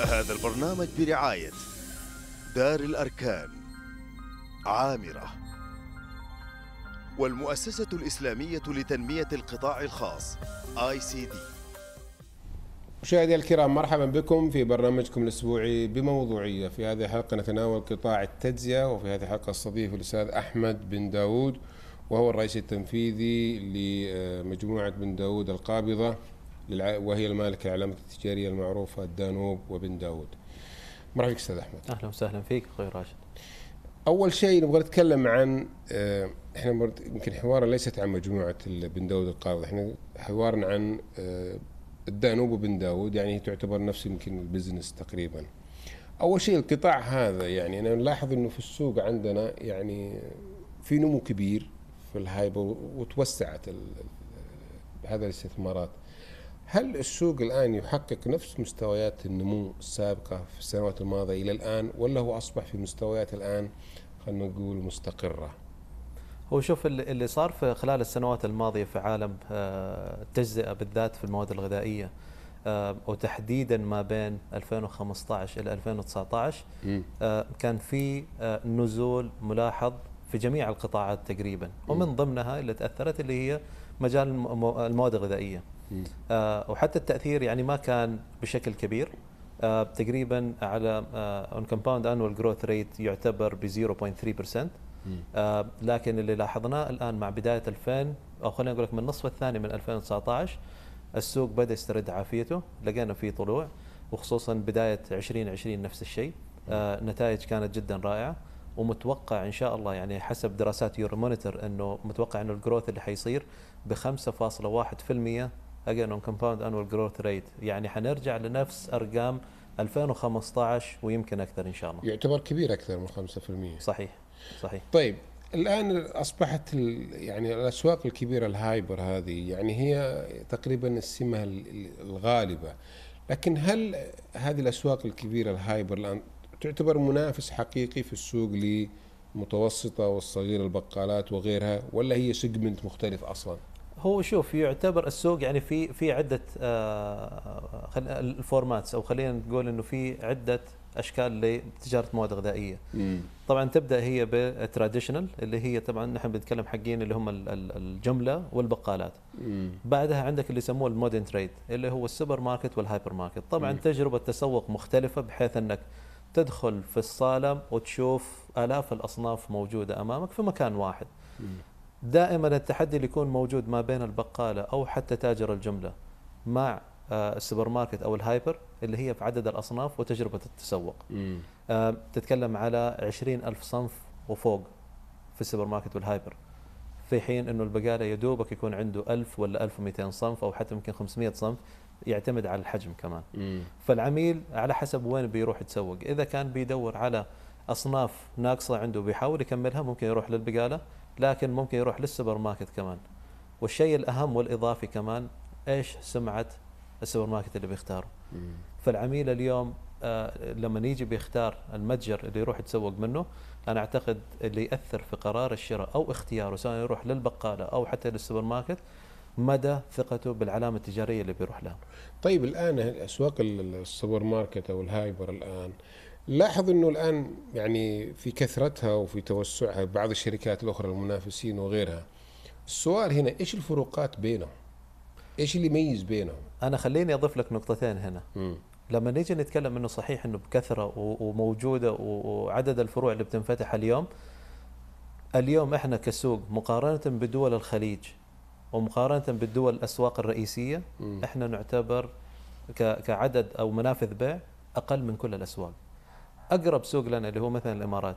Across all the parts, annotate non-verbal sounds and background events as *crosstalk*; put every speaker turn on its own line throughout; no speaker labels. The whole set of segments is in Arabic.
هذا البرنامج برعاية دار الأركان عامرة والمؤسسة الإسلامية لتنمية القطاع الخاص آي سي دي.
مشاهدي الكرام مرحبا بكم في برنامجكم الأسبوعي بموضوعية. في هذه الحلقة نتناول قطاع التجزئه وفي هذه الحلقة استضيف الأستاذ أحمد بن داوود وهو الرئيس التنفيذي لمجموعة بن داوود القابضة. وهي المالكة العلامه التجارية المعروفة الدانوب وبن داوود. مرحبا بك أستاذ أحمد.
أهلا وسهلا فيك أخوي راشد.
أول شيء نبغى نتكلم عن آه، إحنا يمكن حوارنا ليست عن مجموعة بن داوود القابضه، إحنا حوارنا عن آه، الدانوب وبن داود يعني تعتبر نفس يمكن ال business تقريبا أول شيء القطاع هذا يعني أنا نلاحظ إنه في السوق عندنا يعني في نمو كبير في الهايبر وتوسعت هذا الاستثمارات هل السوق الآن يحقق نفس مستويات النمو السابقة في السنوات الماضية إلى الآن ولا هو أصبح في مستويات الآن خلينا نقول مستقرة؟
هو شوف اللي صار في خلال السنوات الماضية في عالم آه، التجزئه بالذات في المواد الغذائية آه، وتحديدا ما بين 2015 إلى 2019 آه، كان في نزول ملاحظ في جميع القطاعات تقريبا ومن ضمنها اللي تأثرت اللي هي مجال المواد الغذائية. وحتى التأثير يعني ما كان بشكل كبير. تقريبا على on compound annual growth rate يعتبر ب 0.3% آه لكن اللي لاحظناه الآن مع بداية 2000 أو خلينا نقول لك من النصف الثاني من 2019 السوق بدأ يسترد عافيته لقينا في طلوع وخصوصا بداية 2020 نفس الشيء. آه نتائج كانت جدا رائعة ومتوقع إن شاء الله يعني حسب دراسات يورو مونيتور إنه متوقع إنه ال growth اللي حيصير ب 5.1% again on compound annual growth rate يعني حنرجع لنفس أرقام 2015 ويمكن أكثر إن شاء الله.
يعتبر كبير أكثر من 5%
صحيح صحيح.
طيب الآن أصبحت يعني الأسواق الكبيرة ال hyper هذه يعني هي تقريبا السمة الغالبة. لكن هل هذه الأسواق الكبيرة ال hyper الآن تعتبر منافس حقيقي في السوق للمتوسطه والصغيرة البقالات وغيرها ولا هي segment مختلف أصلا؟
هو شوف يعتبر السوق يعني في في عدة آه ال formats أو خلينا نقول إنه في عدة أشكال لتجارة مواد غذائية. مم. طبعا تبدأ هي بال traditional اللي هي طبعا نحن بنتكلم حقين اللي هم الجملة والبقالات. مم. بعدها عندك اللي يسموه ال modern trade اللي هو السوبر ماركت وال hyper market، طبعا مم. تجربة تسوق مختلفة بحيث إنك تدخل في الصالة وتشوف آلاف الأصناف موجودة أمامك في مكان واحد. مم. دائما التحدي اللي يكون موجود ما بين البقالة أو حتى تاجر الجملة مع آه، السوبر ماركت أو ال hyper اللي هي في عدد الأصناف وتجربة التسوق. آه، تتكلم على 20 ألف صنف وفوق في السوبر ماركت وال hyper. في حين إنه البقالة يدوبك يكون عنده 1000 ولا 1200 صنف أو حتى يمكن 500 صنف يعتمد على الحجم كمان. مم. فالعميل على حسب وين بيروح يتسوق، إذا كان بيدور على أصناف ناقصة عنده بيحاول يكملها ممكن يروح للبقالة لكن ممكن يروح للسوبر ماركت كمان. والشيء الأهم والإضافي كمان إيش سمعة السوبر ماركت اللي بيختاره فالعميل اليوم آه لما يجي بيختار المتجر اللي يروح يتسوق منه أنا أعتقد اللي يأثر في قرار الشراء أو اختياره سواء يروح للبقالة أو حتى للسوبر ماركت مدى ثقته بالعلامة التجارية اللي بيروح لها.
طيب الآن أسواق السوبر ماركت أو ال hyper الآن لاحظ إنه الآن يعني في كثرتها وفي توسعها بعض الشركات الأخرى المنافسين وغيرها. السؤال هنا إيش الفروقات بينهم؟ إيش اللي يميز بينهم؟
أنا خليني أضيف لك نقطتين هنا. م. لما نيجي نتكلم إنه صحيح إنه بكثرة وموجودة وعدد الفروع اللي بتنفتح اليوم اليوم إحنا كسوق مقارنة بدول الخليج ومقارنة بالدول الأسواق الرئيسية م. إحنا نعتبر كعدد أو منافذ بيع أقل من كل الأسواق. أقرب سوق لنا اللي هو مثلا الإمارات.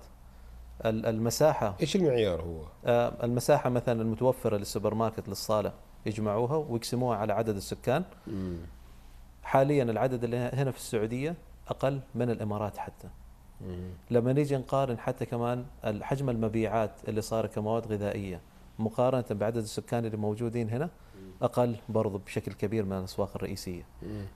المساحة.
إيش المعيار هو؟
آه، المساحة مثلا المتوفرة للسوبر ماركت للصالة يجمعوها ويقسموها على عدد السكان. حاليا العدد اللي هنا في السعودية أقل من الإمارات حتى. لما نيجي نقارن حتى كمان حجم المبيعات اللي صار كمواد غذائية مقارنة بعدد السكان اللي موجودين هنا أقل برضو بشكل كبير من الأسواق الرئيسية.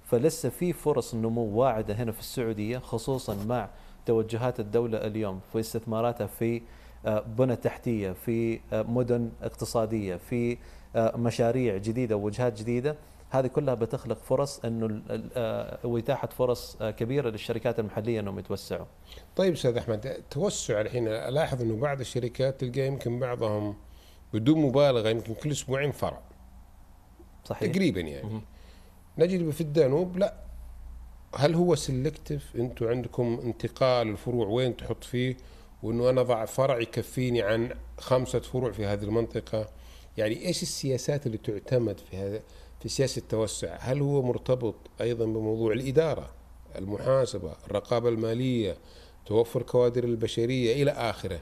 فلسه في فرص نمو واعدة هنا في السعودية خصوصا مع توجهات الدولة اليوم في استثماراتها في آه، بنى تحتية في آه، مدن اقتصادية في آه، مشاريع جديدة ووجهات جديدة. هذه كلها بتخلق فرص إنه واتاحه فرص كبيرة للشركات المحلية إنهم يتوسعوا.
طيب أستاذ أحمد التوسع الحين ألاحظ إنه بعض الشركات تلقى يمكن بعضهم بدون مبالغة يمكن كل أسبوعين فرع.
صحيح.
تقريبا يعني. نجد في الدانوب لا. هل هو سلكتف أنتم عندكم انتقال الفروع وين تحط فيه؟ وانه أنا اضع فرع يكفيني عن خمسة فروع في هذه المنطقة. يعني إيش السياسات اللي تعتمد في هذا في سياسة التوسع؟ هل هو مرتبط أيضا بموضوع الإدارة المحاسبة الرقابة المالية توفر كوادر البشرية إلى آخره؟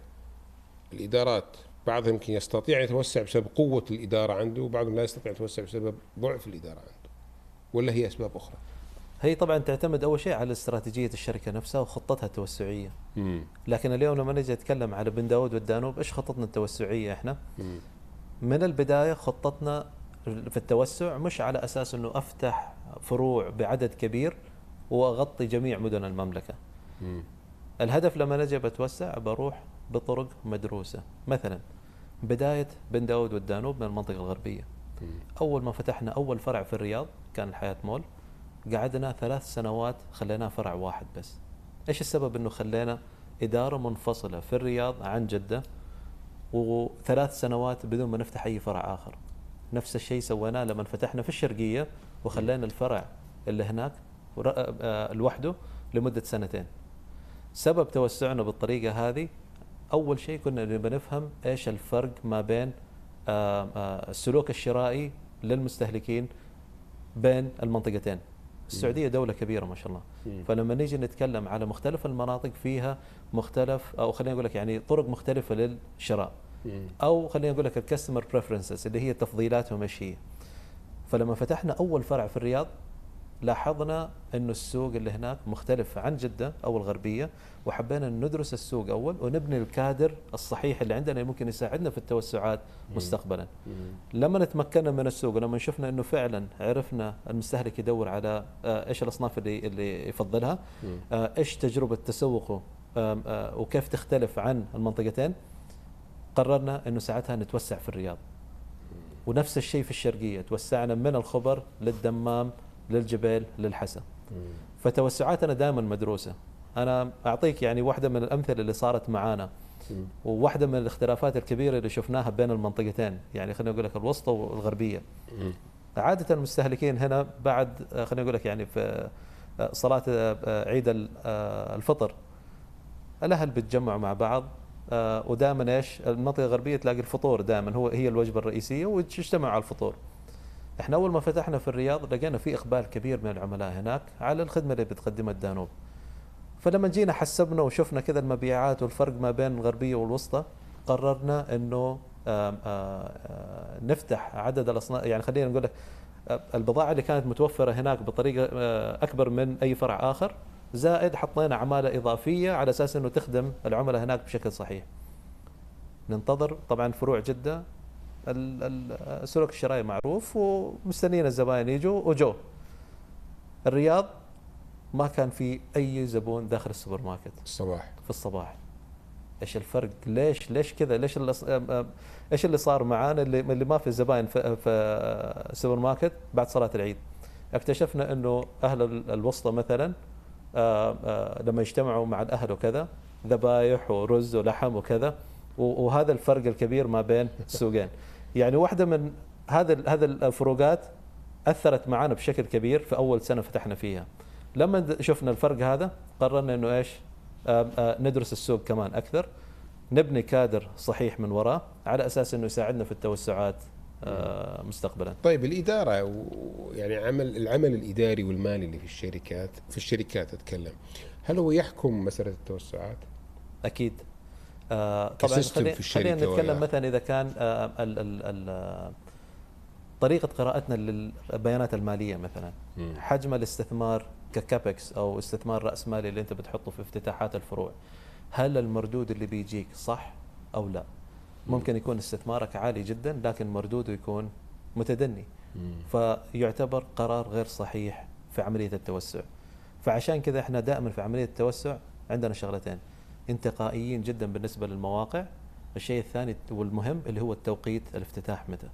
الإدارات بعضهم يمكن يستطيع أن يتوسع بسبب قوة الإدارة عنده وبعضهم لا يستطيع يتوسع بسبب ضعف الإدارة عنده. ولا هي أسباب أخرى؟
هي طبعا تعتمد أول شيء على استراتيجية الشركة نفسها وخطتها التوسعية.
امم
لكن اليوم لما نجي نتكلم على بن داود والدانوب إيش خطتنا التوسعية إحنا؟
مم.
من البداية خطتنا في التوسع مش على أساس إنه أفتح فروع بعدد كبير وأغطي جميع مدن المملكة.
مم.
الهدف لما نجي بتوسع بروح بطرق مدروسة. مثلا بداية بن داود والدانوب من المنطقة الغربية.
مم.
أول ما فتحنا أول فرع في الرياض كان الحياة مول. قعدنا ثلاث سنوات خليناه فرع واحد بس. إيش السبب إنه خلينا إدارة منفصلة في الرياض عن جدة؟ وثلاث سنوات بدون ما نفتح أي فرع آخر. نفس الشيء سويناه لما فتحنا في الشرقية وخلينا الفرع اللي هناك آه، لوحده لمدة سنتين. سبب توسعنا بالطريقة هذه أول شيء كنا نبغى نفهم إيش الفرق ما بين آه، آه، السلوك الشرائي للمستهلكين بين المنطقتين. السعودية دولة كبيرة ما شاء الله. فلما نيجي نتكلم على مختلف المناطق فيها مختلف أو خلينا نقول لك يعني طرق مختلفة للشراء. أو خلينا نقول لك الكاستمر بريفرنسز اللي هي تفضيلاتهم إيش هي فلما فتحنا أول فرع في الرياض لاحظنا إنه السوق اللي هناك مختلف عن جدة أو الغربية وحبينا ندرس السوق أول ونبني الكادر الصحيح اللي عندنا اللي ممكن يساعدنا في التوسعات مستقبلا. لما تمكنا من السوق ولما شفنا إنه فعلا عرفنا المستهلك يدور على آه، إيش الأصناف اللي اللي يفضلها. آه، إيش تجربة تسوقه آه، وكيف تختلف عن المنطقتين قررنا إنه ساعتها نتوسع في الرياض ونفس الشيء في الشرقية توسعنا من الخبر للدمام للجبيل للحسا. فتوسعاتنا دائما مدروسة أنا أعطيك يعني واحدة من الأمثلة اللي صارت معانا. وواحدة من الاختلافات الكبيرة اللي شفناها بين المنطقتين يعني خلينا نقول لك الوسطى والغربية
مم.
عادة المستهلكين هنا بعد آه، خلينا نقول لك يعني في آه، صلاة آه، عيد ال- الفطر الأهل بيتجمعوا مع بعض ودائما إيش المنطقة الغربية تلاقي الفطور دائما هو هي الوجبة الرئيسية وتجتمع على الفطور. إحنا أول ما فتحنا في الرياض لقينا في إقبال كبير من العملاء هناك على الخدمة اللي بتقدمها الدانوب. فلما جينا حسبنا وشفنا كذا المبيعات والفرق ما بين الغربية والوسطى قررنا إنه نفتح عدد الأصناف يعني خلينا نقول لك البضاعة اللي كانت متوفرة هناك بطريقة أكبر من أي فرع آخر زائد حطينا عمالة إضافية على أساس إنه تخدم العملاء هناك بشكل صحيح. ننتظر طبعا فروع جدة السلوك الشرائي معروف ومستنيين الزباين يجوا. وجو. الرياض ما كان في أي زبون داخل السوبر ماركت.
الصباح.
في الصباح. إيش الفرق؟ ليش ليش كذا؟ ليش اللي إيش اللي صار معانا؟ اللي اللي ما في زباين في, في السوبر ماركت بعد صلاة العيد. اكتشفنا إنه أهل ال- الوسطى مثلا لما يجتمعوا مع الأهل وكذا ذبايح ورز ولحم وكذا وهذا الفرق الكبير ما بين *laughs* السوقين يعني واحدة من هذا هذا الفروقات أثرت معنا بشكل كبير في أول سنة فتحنا فيها. لما شفنا الفرق هذا قررنا إنه إيش؟ آه، آه، ندرس السوق كمان أكثر نبني كادر صحيح من وراه على أساس إنه يساعدنا في التوسعات آه، مستقبلا.
طيب الإدارة يعني عمل العمل الإداري والمالي اللي في الشركات في الشركات أتكلم هل هو يحكم مسألة التوسعات؟
أكيد. طبعا
في الشركة
خلينا نتكلم مثلا إذا كان آه، ال ال ال آه، طريقة قراءتنا للبيانات المالية مثلا. حجم الاستثمار ككابكس أو استثمار رأس مالي اللي أنت بتحطه في افتتاحات الفروع هل المردود اللي بيجيك صح أو لا؟ ممكن يكون استثمارك عالي جدا لكن مردوده يكون متدني. فيعتبر قرار غير صحيح في عملية التوسع. فعشان كذا إحنا دائما في عملية التوسع عندنا شغلتين. انتقائيين جدا بالنسبة للمواقع. الشيء الثاني والمهم اللي هو التوقيت الافتتاح متى.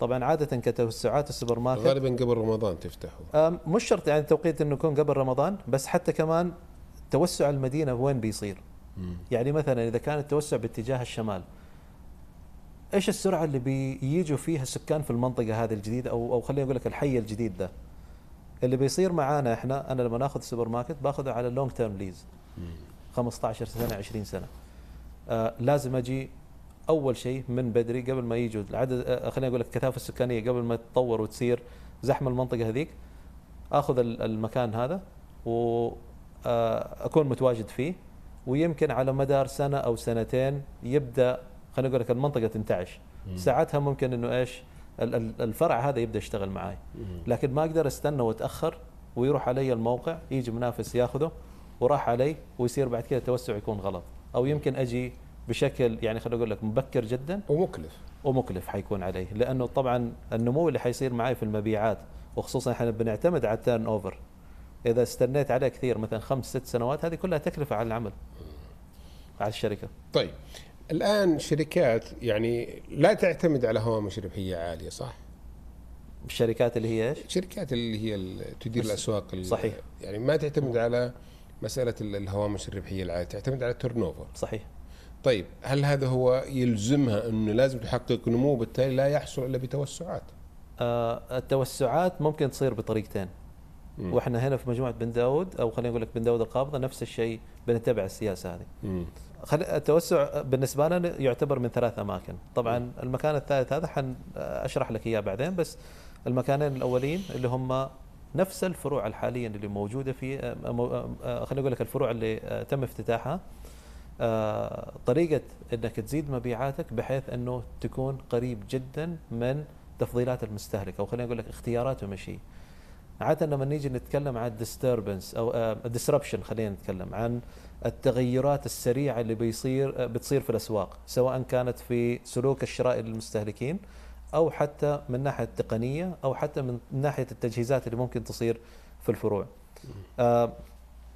طبعا عادة كتوسعات السوبر ماركت
غالبا قبل رمضان تفتحوا.
مش شرط يعني توقيت إنه يكون قبل رمضان بس حتى كمان توسع المدينة وين بيصير. يعني مثلا إذا كان التوسع باتجاه الشمال إيش السرعة اللي بييجوا فيها السكان في المنطقة هذه الجديدة؟ أو أو خليني أقول لك الحي الجديد ده. اللي بيصير معانا إحنا أنا لما ناخذ السوبر ماركت باخذه على long term lease 15 سنة 20 سنة. آه لازم أجي أول شيء من بدري قبل ما يجوا. العدد آه خليني أقول لك الكثافة السكانية قبل ما تتطور وتصير زحمة المنطقة هذيك. آخذ ال- المكان هذا واكون متواجد فيه. ويمكن على مدار سنة أو سنتين يبدأ خليني أقول لك المنطقة تنتعش. ساعتها ممكن إنه إيش؟ ال- ال- الفرع هذا يبدأ يشتغل معي لكن ما أقدر أستنى وأتأخر ويروح علي الموقع يجي منافس ياخذه. وراح علي ويصير بعد كده التوسع يكون غلط. أو يمكن أجي بشكل يعني خليني أقول لك مبكر جدا.
ومكلف.
ومكلف حيكون عليه. لأنه طبعا النمو اللي حيصير معي في المبيعات وخصوصا إحنا بنعتمد على ال turnover إذا استنيت عليه كثير مثلا خمس ست سنوات هذه كلها تكلفة على العمل. على الشركة.
طيب. الآن شركات يعني لا تعتمد على هوامش ربحية عالية صح؟
الشركات اللي هي إيش؟
الشركات اللي هي تدير الأسواق ال-
صحيح.
يعني ما تعتمد على مسألة ال- الهوامش الربحية العاليه تعتمد على ال turnover
صحيح.
طيب هل هذا هو يلزمها إنه لازم تحقق نمو بالتالي لا يحصل إلا بتوسعات؟
آه التوسعات ممكن تصير بطريقتين.
مم.
وإحنا هنا في مجموعة بن داود أو خلينا نقول لك بن داود القابضة نفس الشيء بنتبع السياسة هذه.
مم.
خل... التوسع بالنسبة لنا يعتبر من ثلاث أماكن. طبعا المكان الثالث هذا حن أشرح لك إياه بعدين بس المكانين الأولين اللي هم نفس الفروع الحاليا اللي موجودة في آه، مو- آه، خليني أقول لك الفروع اللي آه، تم افتتاحها. آه، طريقة إنك تزيد مبيعاتك بحيث إنه تكون قريب جدا من تفضيلات المستهلك أو خليني أقول لك اختياراته مشي عادة لما نيجي نتكلم عن ال disturbance أو ال disruption خلينا نتكلم عن التغيرات السريعة اللي بيصير آه، بتصير في الأسواق سواء كانت في سلوك الشراء للمستهلكين أو حتى من ناحية التقنية أو حتى من ناحية التجهيزات اللي ممكن تصير في الفروع. آه،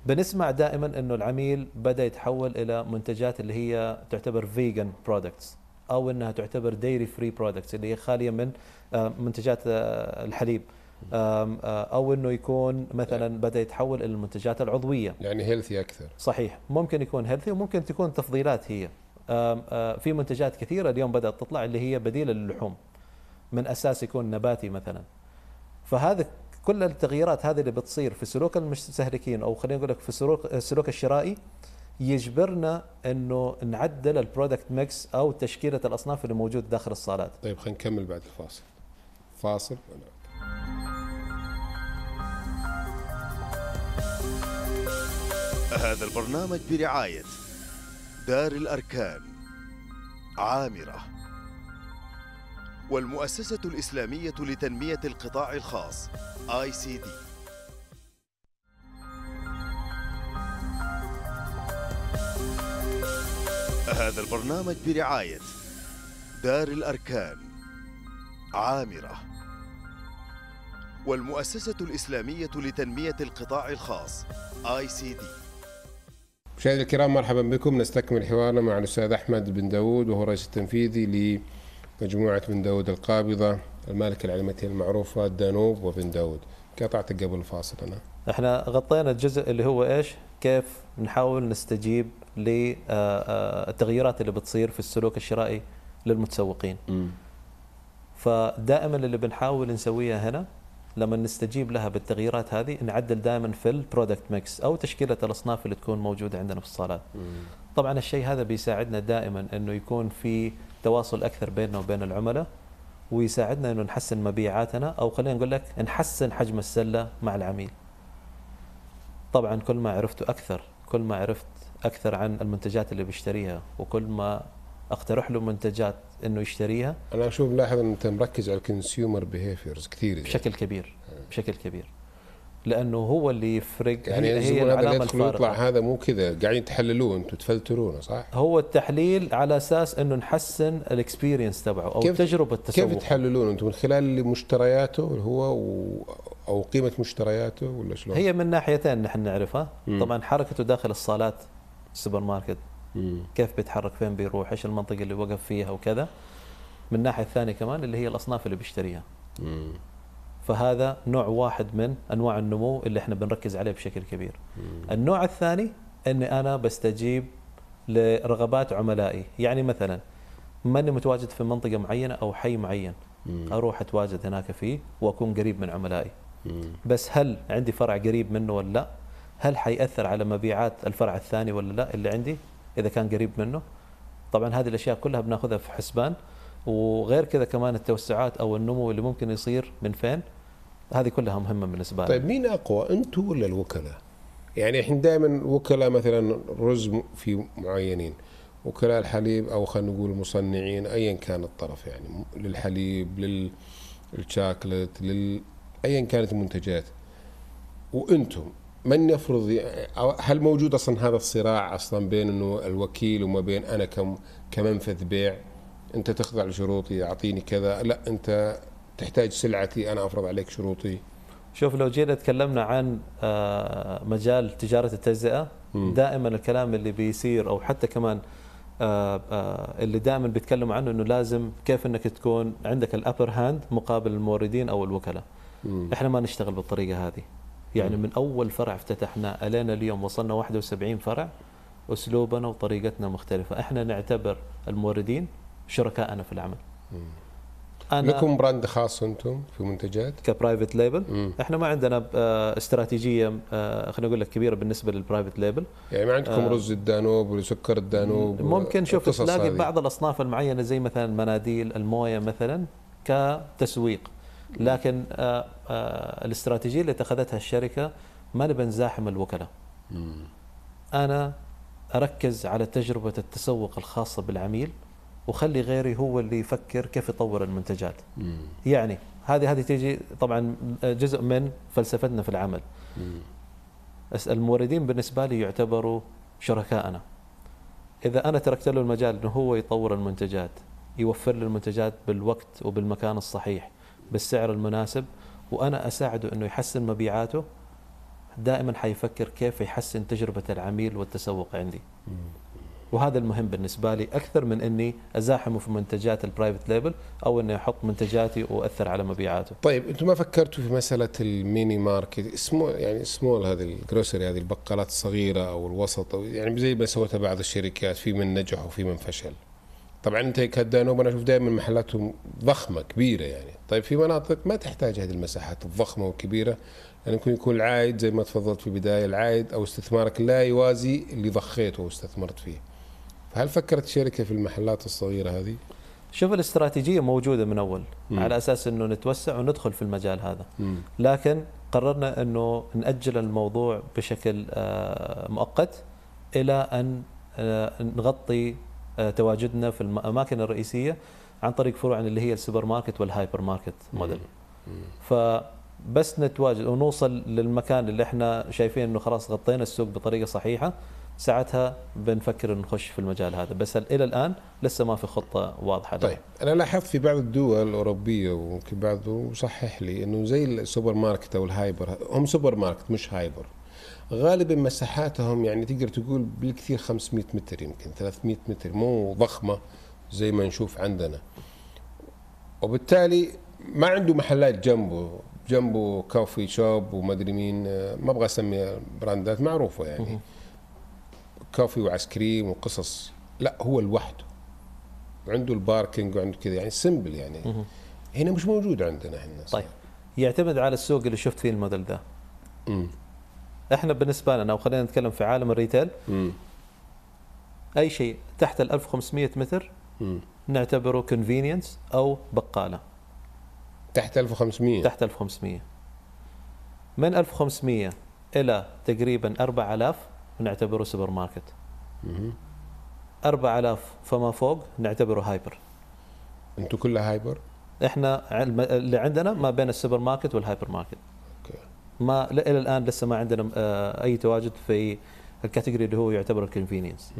بنسمع دائما إنه العميل بدأ يتحول إلى منتجات اللي هي تعتبر vegan products أو إنها تعتبر dairy free products اللي هي خالية من آه، منتجات آه، الحليب. آه، أو إنه يكون مثلا بدأ يتحول إلى المنتجات العضوية.
يعني healthy أكثر.
صحيح. ممكن يكون healthy وممكن تكون تفضيلات هي. آه، في منتجات كثيرة اليوم بدأت تطلع اللي هي بديله للحوم من أساس يكون نباتي مثلا. فهذا كل التغييرات هذه اللي بتصير في سلوك المستهلكين أو خلينا نقول لك في سلوك السلوك الشرائي يجبرنا إنه نعدل ال product mix أو تشكيلة الأصناف اللي موجود داخل الصالات.
طيب خلينا نكمل بعد الفاصل. فاصل
هذا البرنامج برعاية دار الأركان عامرة. والمؤسسة الإسلامية لتنمية القطاع الخاص آي سي دي. هذا البرنامج برعاية دار الأركان عامرة. والمؤسسة الإسلامية لتنمية القطاع الخاص آي سي دي.
مشاهدينا الكرام مرحبا بكم. نستكمل حوارنا مع الأستاذ أحمد بن داود وهو الرئيس التنفيذي لمجموعه بن داود القابضة المالكة العلميتين المعروفة دانوب وبن داود. قطعتك قبل الفاصل أنا؟
إحنا غطينا الجزء اللي هو إيش؟ كيف نحاول نستجيب للتغييرات اللي بتصير في السلوك الشرائي للمتسوقين. فدائما اللي بنحاول نسويها هنا لما نستجيب لها بالتغييرات هذه نعدل دائما في ال product mix أو تشكيلة الأصناف اللي تكون موجودة عندنا في الصالات. طبعا الشيء هذا بيساعدنا دائما إنه يكون في تواصل أكثر بيننا وبين العملاء ويساعدنا إنه نحسن مبيعاتنا أو خلينا نقول لك نحسن حجم السلة مع العميل. طبعا كل ما عرفت أكثر كل ما عرفت أكثر عن المنتجات اللي بيشتريها وكل ما أقترح له منتجات إنه يشتريها
أنا أشوف لاحظ إن أنت مركز على ال consumer behaviors كثير.
بشكل كبير بشكل كبير لأنه هو اللي يفرق
يعني
هي, هي
العلامة
الفارقة
هذا مو كذا قاعدين تحللوه أنتم تفلترونه صح؟
هو التحليل على أساس إنه نحسن ال experience تبعه أو
كيف-
تجربة
كيف
التسوق
تحللونه أنتم من خلال مشترياته هو و... أو قيمة مشترياته ولا شلون؟
هي من ناحيتين نحن نعرفها
مم.
طبعا حركته داخل الصالات السوبر ماركت
مم.
كيف بيتحرك فين بيروح إيش المنطقة اللي وقف فيها وكذا من الناحيه الثانية كمان اللي هي الأصناف اللي بيشتريها
مم.
فهذا نوع واحد من أنواع النمو اللي إحنا بنركز عليه بشكل كبير. النوع الثاني إني أنا بستجيب لرغبات عملائي، يعني مثلا ماني متواجد في منطقة معينة أو حي معين. أروح أتواجد هناك فيه وأكون قريب من عملائي. بس هل عندي فرع قريب منه ولا لا؟ هل حيأثر على مبيعات الفرع الثاني ولا لا اللي عندي إذا كان قريب منه؟ طبعا هذه الأشياء كلها بناخذها في حسبان وغير كذا كمان التوسعات أو النمو اللي ممكن يصير من فين؟ هذه كلها مهمة بالنسبة لنا.
طيب مين أقوى أنتم ولا الوكلاء؟ يعني إحنا دائما وكلاء مثلا رز في معينين وكلاء الحليب أو خلينا نقول المصنعين ايا كان الطرف يعني للحليب للشاكلت لل ايا كانت المنتجات وأنتم من يفرض هل موجود أصلا هذا الصراع أصلا بين إنه الوكيل وما بين أنا كم كمنفذ بيع أنت تخضع لشروطي أعطيني كذا لا أنت تحتاج سلعتي أنا أفرض عليك شروطي
شوف لو جينا تكلمنا عن آه، مجال تجارة التجزئة
مم.
دائما الكلام اللي بيصير أو حتى كمان آه، آه، اللي دائما بيتكلموا عنه إنه لازم كيف إنك تكون عندك ال upper hand مقابل الموردين أو الوكلاء. إحنا ما نشتغل بالطريقة هذه. يعني من أول فرع افتتحناه إلين اليوم وصلنا 71 فرع أسلوبنا وطريقتنا مختلفة، إحنا نعتبر الموردين شركائنا في العمل. أنا
لكم براند خاص أنتم في منتجات؟
ك private label
مم.
إحنا ما عندنا آه، استراتيجية آه، خلينا نقول لك كبيرة بالنسبة لل private label
يعني ما عندكم
آه.
رز الدانوب وسكر الدانوب
ممكن شوف تلاقي
هذه.
بعض الأصناف المعينة زي مثلا المناديل الموية مثلا كتسويق لكن آه، آه، الاستراتيجية اللي اتخذتها الشركة ما نبي نزاحم الوكلاء. أنا أركز على تجربة التسوق الخاصة بالعميل وخلي غيري هو اللي يفكر كيف يطور المنتجات.
مم.
يعني هذه هذه تيجي طبعا جزء من فلسفتنا في العمل.
مم.
الموردين بالنسبة لي يعتبروا شركائنا إذا أنا تركت له المجال إنه هو يطور المنتجات يوفر لي المنتجات بالوقت وبالمكان الصحيح بالسعر المناسب وأنا أساعده إنه يحسن مبيعاته دائما حيفكر كيف يحسن تجربة العميل والتسوق عندي. وهذا المهم بالنسبة لي. أكثر من إني ازاحمه في منتجات ال private label أو إني أحط منتجاتي وأثر على مبيعاته.
طيب أنتم ما فكرتوا في مسألة ال mini market اسمه يعني سمول هذه ال grocery هذه البقالات الصغيرة أو الوسط أو يعني زي ما سوتها بعض الشركات في من نجح وفي من فشل. طبعا أنت كدانوب أنا أشوف دائما محلاتهم ضخمة كبيرة يعني. طيب في مناطق ما تحتاج هذه المساحات الضخمة والكبيرة. يعني يمكن يكون العائد زي ما تفضلت في البداية العائد أو استثمارك لا يوازي اللي ضخيته وأستثمرت فيه. فهل فكرت الشركة في المحلات الصغيرة هذه؟
شوف الاستراتيجية موجودة من أول
مم.
على أساس إنه نتوسع وندخل في المجال هذا
مم.
لكن قررنا إنه نأجل الموضوع بشكل آه، مؤقت إلى أن آه، نغطي آه، تواجدنا في الاماكن الرئيسية عن طريق فروع اللي هي ال supermarket وال hypermarket model فبس نتواجد ونوصل للمكان اللي إحنا شايفين إنه خلاص غطينا السوق بطريقة صحيحة ساعتها بنفكر نخش في المجال هذا. بس إلى الآن لسه ما في خطة واضحة.
طيب أنا لاحظت في بعض الدول الأوروبية وممكن بعض وصحح لي إنه زي السوبر ماركت أو ال hyper هم سوبر ماركت مش hyper. غالبا مساحاتهم يعني تقدر تقول بالكثير 500 متر يمكن 300 متر مو ضخمة زي ما نشوف عندنا. وبالتالي ما عنده محلات جنبه جنبه coffee shop وما أدري مين ما أبغى أسمي brandات معروفة يعني. coffee و ice cream وقصص. لا هو لوحده. وعنده ال parking وعنده كذا يعني simple يعني. هنا مش موجود عندنا إحنا
طيب. يعتمد على السوق اللي شفت فيه الموديل ده.
امم
إحنا بالنسبة لنا وخلينا نتكلم في عالم ال
retail.
أي شيء تحت ال 1500 متر
امم
نعتبره convenience أو بقالة.
تحت 1500
تحت 1500 من 1500 إلى تقريبا 4000 نعتبره سوبر ماركت
مهم.
4000 فما فوق نعتبره hyper
أنتوا كلها
hyper إحنا اللي عندنا ما بين السوبر ماركت وال hypermarket
okay.
ما إلى الآن لسه ما عندنا آه، أي تواجد في ال category اللي هو يعتبر ال
convenience.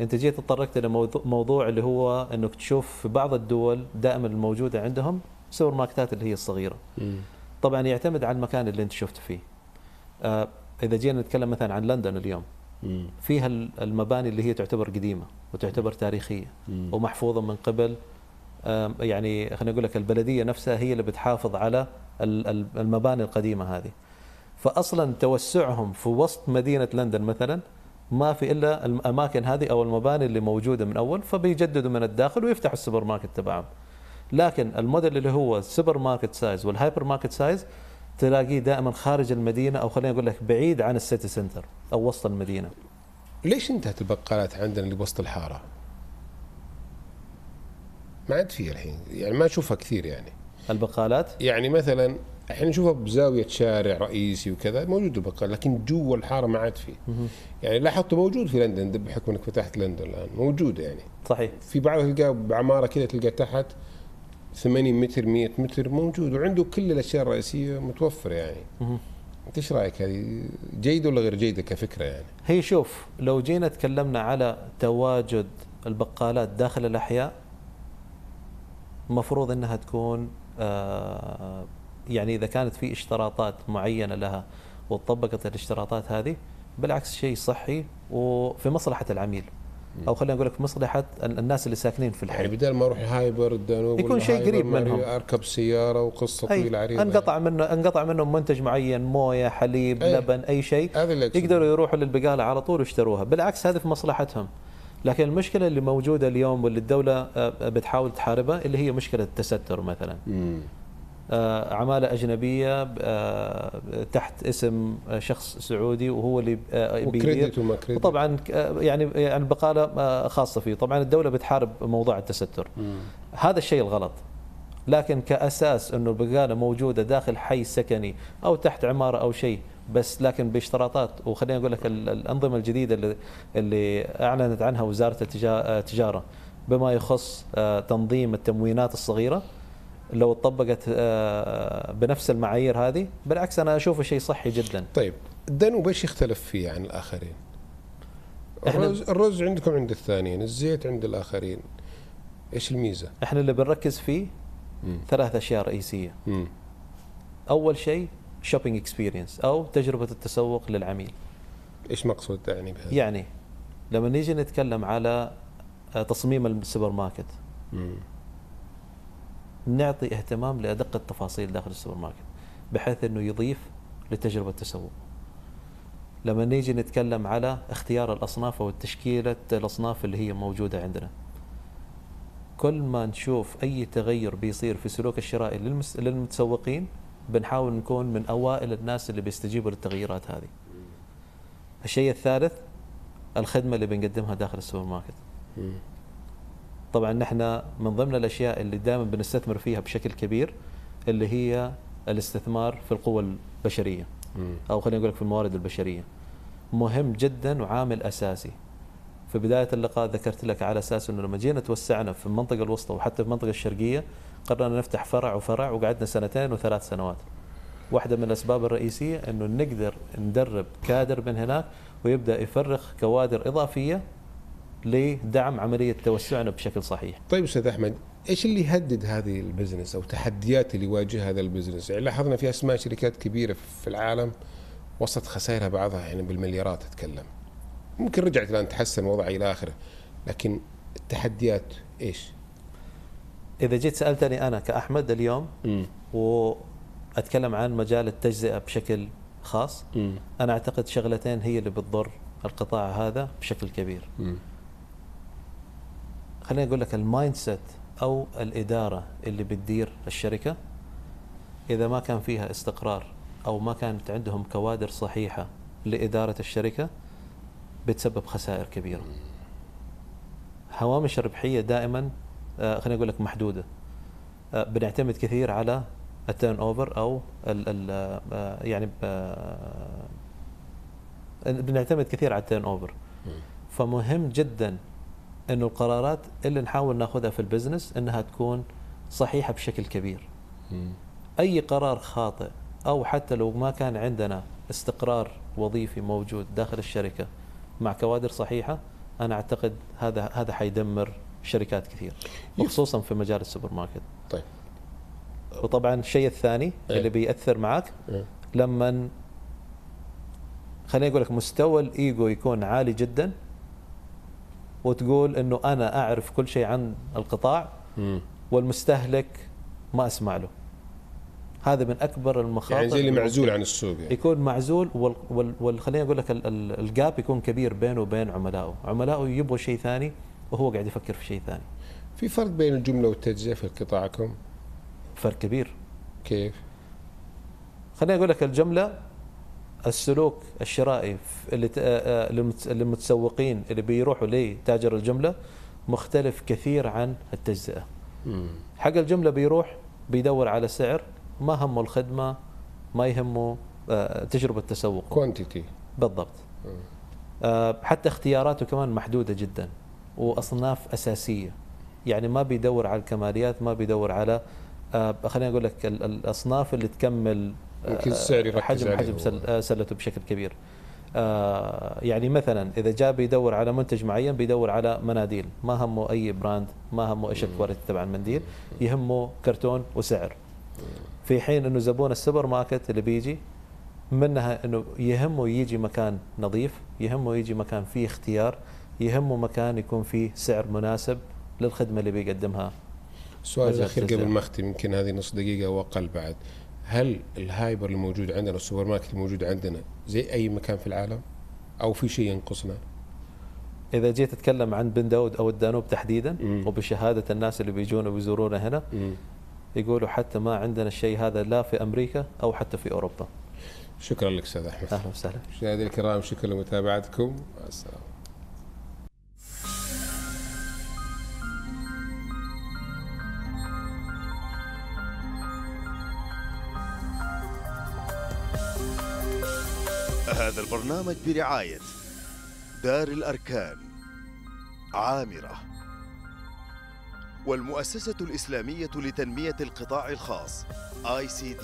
أنت جيت تطرقت إلى موضوع, اللي هو إنك تشوف في بعض الدول دائما الموجودة عندهم سوبر ماركتات اللي هي الصغيرة.
مم.
طبعا يعتمد على المكان اللي أنت شفت فيه. آه، إذا جينا نتكلم مثلا عن لندن اليوم
مم.
فيها ال- المباني اللي هي تعتبر قديمة وتعتبر تاريخية
مم.
ومحفوظة من قبل يعني خلينا نقول لك البلدية نفسها هي اللي بتحافظ على ال- ال- المباني القديمة هذه فاصلا توسعهم في وسط مدينة لندن مثلا ما في إلا الأماكن هذه أو المباني اللي موجودة من أول فبيجددوا من الداخل ويفتحوا السوبر ماركت تبعهم لكن الموديل اللي هو ال supermarket size وال hypermarket size تلاقيه دائما خارج المدينة أو خلينا نقول لك بعيد عن ال city center أو وسط المدينة.
ليش انتهت البقالات عندنا اللي بوسط الحارة؟ ما عاد في الحين يعني ما أشوفها كثير يعني.
البقالات؟
يعني مثلا إحنا نشوفها بزاوية شارع رئيسي وكذا موجود البقال لكن جوا الحارة ما عاد في. يعني لاحظته موجود في لندن بحكم إنك فتحت لندن الآن موجود يعني.
صحيح.
في بعضها تلقاه بعمارة كذا تلقى تحت 80 متر 100 متر موجود وعنده كل الأشياء الرئيسية متوفرة يعني. انت إيش رأيك هذه جيدة ولا غير جيدة كفكرة يعني؟
هي شوف لو جينا تكلمنا على تواجد البقالات داخل الأحياء مفروض أنها تكون آه، يعني إذا كانت في اشتراطات معينة لها وطبقت الاشتراطات هذه بالعكس شيء صحي وفي مصلحة العميل أو خلينا نقول لك ال- الناس اللي ساكنين في
يعني
الحي
بدل ما أروح هايبر الدانوب
يكون شيء قريب منهم.
أركب سيارة
وقصة
طويلة عريضة
أنقطع منه أنقطع منهم منتج معين موية حليب
أي.
لبن أي شيء. يقدروا يروحوا للبقالة على طول ويشتروها بالعكس هذا في مصلحتهم لكن المشكلة اللي موجودة اليوم واللي الدولة آه، بتحاول تحاربها اللي هي مشكلة التستر مثلا
مم.
آه، عمالة أجنبية آه، تحت اسم شخص سعودي وهو اللي آه، بيدير آه، يعني يعني بقاله خاصة فيه. طبعا الدولة بتحارب موضوع التستر. هذا الشيء الغلط. لكن كأساس إنه البقاله موجودة داخل حي سكني أو تحت عمارة أو شيء بس لكن باشتراطات وخلينا نقول لك ال- الأنظمة الجديدة اللي اللي أعلنت عنها وزارة التجا- التجارة بما يخص تنظيم التموينات الصغيرة. لو طبقت آه، بنفس المعايير هذه بالعكس أنا اشوفه شيء صحي جدا
طيب الدانوب إيش يختلف فيه عن
الآخرين؟
الرز الرز عندكم عند الثانيين، الزيت عند الآخرين. إيش الميزة؟
إحنا اللي بنركز فيه
مم.
ثلاث أشياء رئيسية
مم.
أول شيء shopping experience أو تجربة التسوق للعميل
إيش مقصود يعني بهذا؟
يعني لما نيجي نتكلم على آه، تصميم السوبر ماركت
مم.
نعطي اهتمام لأدق التفاصيل داخل السوبر ماركت بحيث إنه يضيف لتجربة التسوق. لما نيجي نتكلم على اختيار الأصناف أو تشكيله الأصناف اللي هي موجودة عندنا. كل ما نشوف أي تغير بيصير في سلوك الشرائي للمس... للمتسوقين بنحاول نكون من أوائل الناس اللي بيستجيبوا للتغييرات هذه. الشيء الثالث الخدمة اللي بنقدمها داخل السوبر ماركت. طبعا نحن من ضمن الأشياء اللي دائما بنستثمر فيها بشكل كبير اللي هي الاستثمار في القوى
البشرية.
أو خلينا نقول لك في الموارد البشرية. مهم جدا وعامل أساسي. في بداية اللقاء ذكرت لك على أساس إنه لما جينا توسعنا في المنطقة الوسطى وحتى في المنطقة الشرقية قررنا نفتح فرع وفرع وقعدنا سنتين وثلاث سنوات. واحدة من الأسباب الرئيسية إنه نقدر ندرب كادر من هناك ويبدأ يفرغ كوادر إضافية لدعم عملية توسعنا بشكل صحيح.
طيب أستاذ أحمد إيش اللي يهدد هذه ال business أو تحديات اللي يواجهها هذا ال business؟ يعني لاحظنا في أسماء شركات كبيرة في العالم وصلت خسائرها بعضها يعني بالمليارات أتكلم. ممكن رجعت الآن تحسن وضعها إلى آخره لكن التحديات إيش؟
إذا جيت سألتني أنا كأحمد اليوم
مم.
وأتكلم عن مجال التجزئة بشكل خاص
مم.
أنا أعتقد شغلتين هي اللي بتضر القطاع هذا بشكل كبير
مم.
خليني أقول لك ال mindset أو الإدارة اللي بتدير الشركة إذا ما كان فيها استقرار أو ما كانت عندهم كوادر صحيحة لإدارة الشركة بتسبب خسائر كبيرة. هوامش الربحيه دائما آه، خليني أقول لك محدودة. آه، بنعتمد كثير على ال turnover أو ال ال آه، يعني بنعتمد كثير على ال turnover فمهم جدا إنه القرارات اللي نحاول ناخذها في ال business إنها تكون صحيحة بشكل كبير. أي قرار خاطئ أو حتى لو ما كان عندنا استقرار وظيفي موجود داخل الشركة مع كوادر صحيحة أنا أعتقد هذا هذا حيدمر شركات كثير وخصوصا في مجال السوبر ماركت
طيب
وطبعا الشيء الثاني
إيه.
اللي بيأثر معك
إيه.
لما خليني أقول لك مستوى الإيجو يكون عالي جدا وتقول إنه أنا أعرف كل شيء عن القطاع. والمستهلك ما أسمع له هذا من أكبر المخاطر
يعني زي اللي معزول عن السوق يعني.
يكون معزول وال, وال, وال خليني أقول لك ال- ال- الجاب يكون كبير بينه وبين عملائه، عملائه يبغوا شيء ثاني وهو قاعد يفكر في شيء ثاني،
في فرق بين الجملة والتجزئة في قطاعكم
فرق كبير.
كيف؟
خليني أقول لك الجملة السلوك الشرائي اللي للمتسوقين اللي بيروحوا لتاجر الجملة مختلف كثير عن
التجزئة.
حق الجملة بيروح بيدور على سعر ما همه الخدمة ما يهمه تجربة تسوق
كوانتيتي
بالضبط. حتى اختياراته كمان محدودة جدا وأصناف أساسية. يعني ما بيدور على الكماليات ما بيدور على خليني أقول لك ال- الأصناف اللي تكمل
يمكن السعر يركز
حجم
عليه.
حجم. سل- آه، سلته بشكل كبير. آه، يعني مثلا إذا جاء بيدور على منتج معين بيدور على مناديل. ما همه أي brand ما همه إيش ال quality تبع المنديل. يهمه كرتون وسعر. في حين إنه زبون السوبر ماركت اللي بيجي منها إنه يهمه يجي مكان نظيف يهمه يجي مكان فيه اختيار يهمه مكان يكون فيه سعر مناسب للخدمة اللي بيقدمها.
السؤال
الأخير.
قبل ما أختم يمكن هذه نص دقيقة أو أقل بعد. هل ال hyper الموجود عندنا السوبر ماركت الموجود عندنا زي أي مكان في العالم؟ أو في شيء ينقصنا؟
إذا جيت أتكلم عن بن داود أو الدانوب تحديدا
مم.
وبشهادة الناس اللي بيجون ويزورونا هنا
مم.
يقولوا حتى ما عندنا الشيء هذا لا في أمريكا أو حتى في أوروبا.
شكرا لك أستاذ أحمد.
أهلا وسهلا.
مشاهدينا الكرام شكرا لمتابعتكم. مع السلامة.
هذا البرنامج برعاية دار الأركان عامرة والمؤسسة الإسلامية لتنمية القطاع الخاص دي